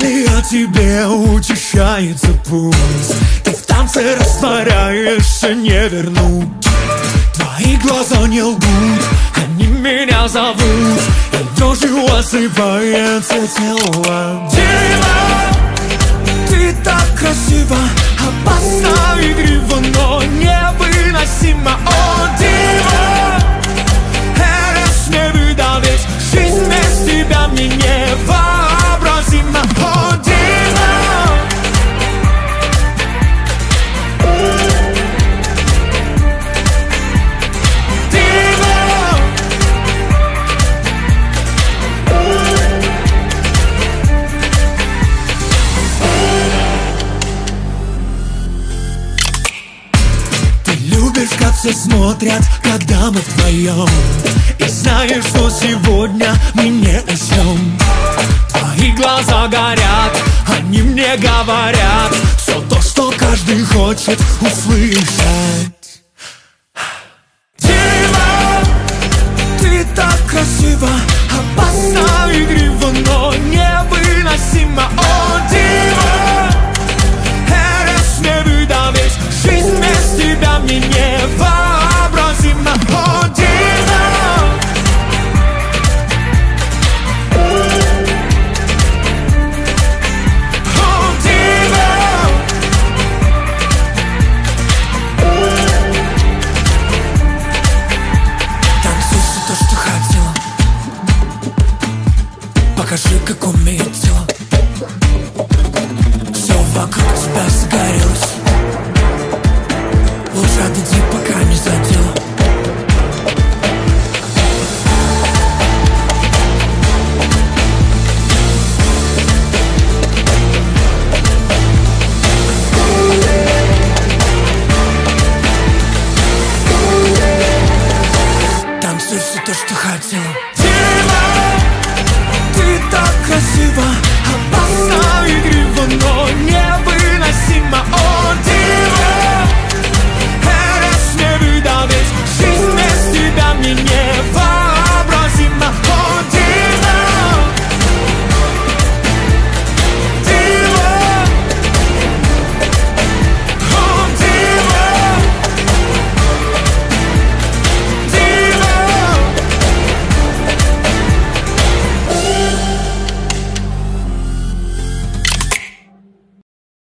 Если о тебе утешается пульс. Ты в танце растворяешься, не вернуть. Твои глаза не лгут, они меня зовут. И дрожью осыпается тело. Дева, ты так красива Опасно, все смотрят, когда мы вдвоем. И знаешь, что сегодня мы не уснем Твои глаза горят, они мне говорят Все то, что каждый хочет услышать. Дева, ты так красива Опасно, игриво, но невыносимо. О, дева, Эрос не выдавить Жизнь без тебя мне невообразима Покажи, как умеет тело Все вокруг тебя загорелось. Лучше отойди, пока не задела Танцуй все то, что хотела 暮らは